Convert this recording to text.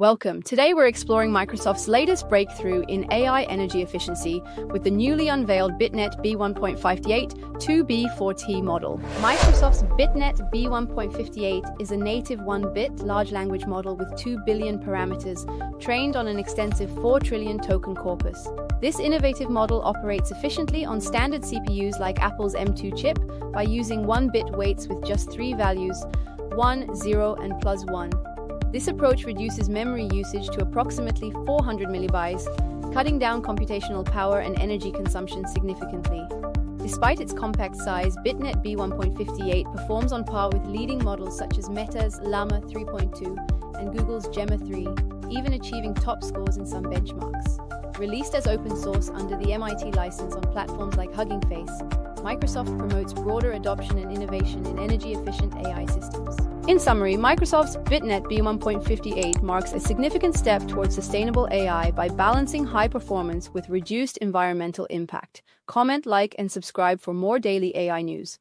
Welcome. Today we're exploring Microsoft's latest breakthrough in AI energy efficiency with the newly unveiled BitNet B1.58 2B4T model. Microsoft's BitNet B1.58 is a native 1-bit large language model with 2 billion parameters trained on an extensive 4 trillion token corpus. This innovative model operates efficiently on standard CPUs like Apple's M2 chip by using 1-bit weights with just 3 values 1, 0, and plus 1. This approach reduces memory usage to approximately 400 millibytes, cutting down computational power and energy consumption significantly. Despite its compact size, BitNet B1.58 performs on par with leading models such as Meta's Llama 3.2 and Google's Gemma 3, even achieving top scores in some benchmarks. Released as open source under the MIT license on platforms like Hugging Face, Microsoft promotes broader adoption and innovation in energy efficient AI systems. In summary, Microsoft's BitNet B1.58 marks a significant step towards sustainable AI by balancing high performance with reduced environmental impact. Comment, like, and subscribe for more daily AI news.